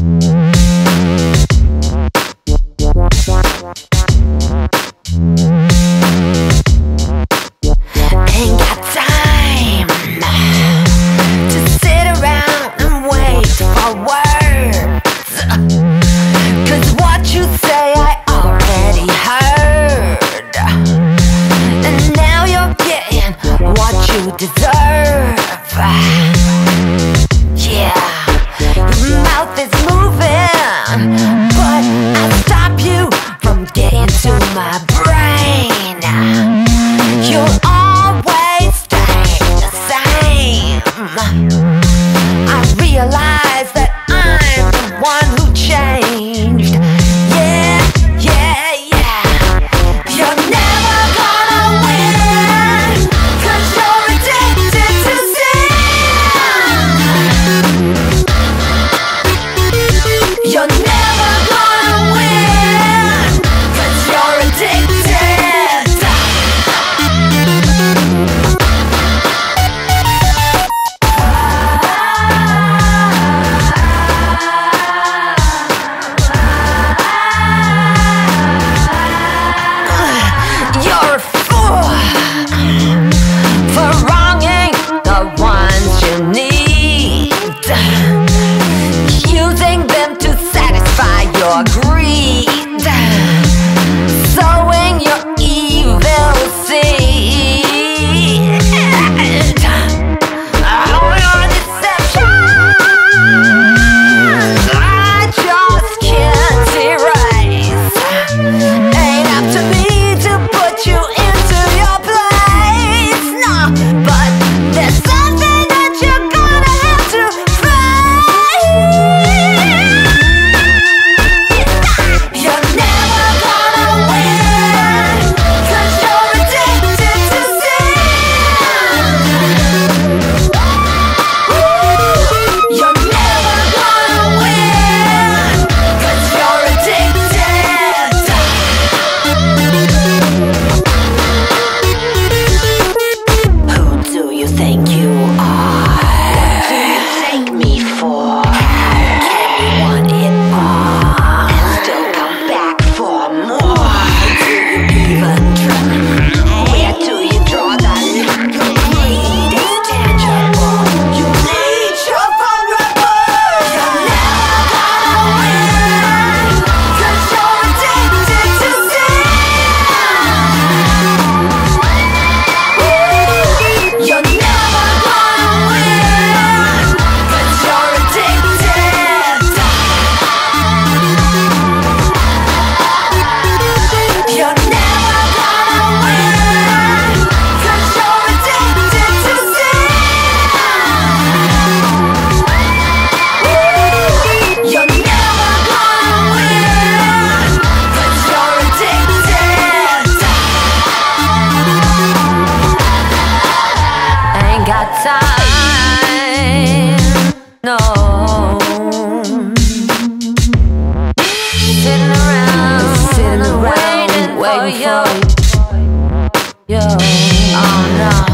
Ain't Yo, oh no.